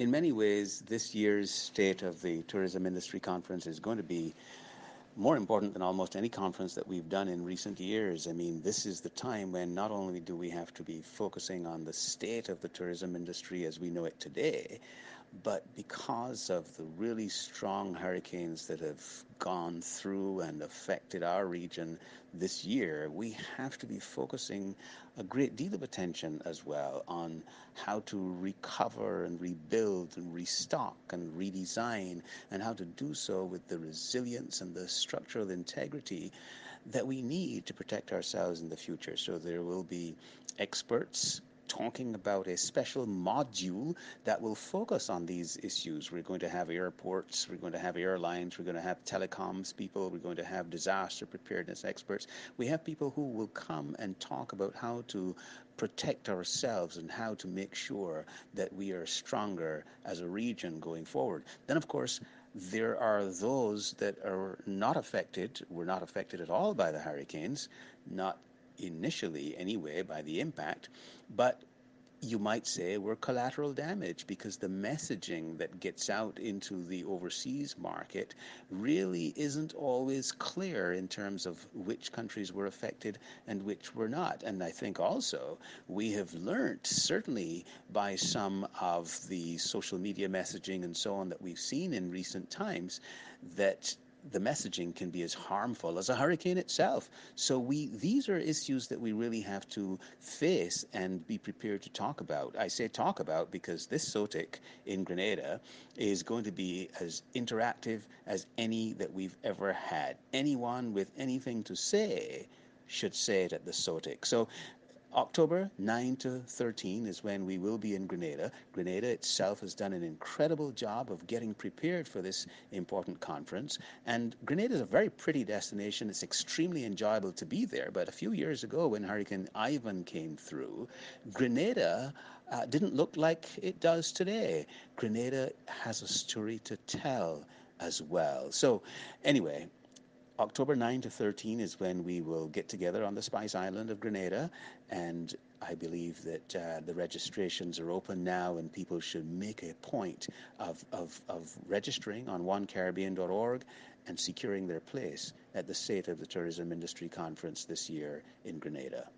in many ways, this year's State of the Tourism Industry Conference is going to be more important than almost any conference that we've done in recent years. I mean, this is the time when not only do we have to be focusing on the state of the tourism industry as we know it today, but because of the really strong hurricanes that have gone through and affected our region this year, we have to be focusing a great deal of attention as well on how to recover and rebuild and restock and redesign and how to do so with the resilience and the structural integrity that we need to protect ourselves in the future. So there will be experts talking about a special module that will focus on these issues. We're going to have airports, we're going to have airlines, we're going to have telecoms people, we're going to have disaster preparedness experts. We have people who will come and talk about how to protect ourselves and how to make sure that we are stronger as a region going forward. Then, of course, there are those that are not affected, were not affected at all by the hurricanes, not initially anyway by the impact, but you might say we're collateral damage because the messaging that gets out into the overseas market really isn't always clear in terms of which countries were affected and which were not. And I think also we have learned, certainly by some of the social media messaging and so on that we've seen in recent times, that the messaging can be as harmful as a hurricane itself. So we these are issues that we really have to face and be prepared to talk about. I say talk about because this SOTIC in Grenada is going to be as interactive as any that we've ever had. Anyone with anything to say should say it at the SOTIC. So October 9 to 13 is when we will be in Grenada. Grenada itself has done an incredible job of getting prepared for this important conference. And Grenada is a very pretty destination. It's extremely enjoyable to be there. But a few years ago, when Hurricane Ivan came through, Grenada uh, didn't look like it does today. Grenada has a story to tell as well. So, anyway, October 9 to 13 is when we will get together on the Spice Island of Grenada, and I believe that uh, the registrations are open now, and people should make a point of, of, of registering on onecaribbean.org and securing their place at the State of the Tourism Industry Conference this year in Grenada.